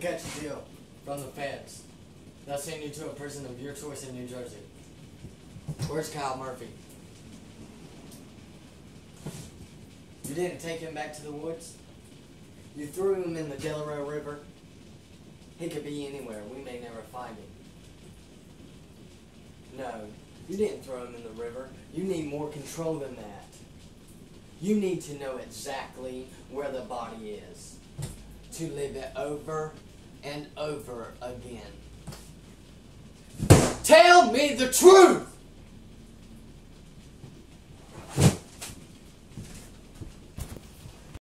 got your deal from the feds. They'll send you to a prison of your choice in New Jersey. Where's Kyle Murphy? You didn't take him back to the woods? You threw him in the Delaware River? He could be anywhere. We may never find him. No, you didn't throw him in the river. You need more control than that. You need to know exactly where the body is to live it over and over again. Tell me the truth!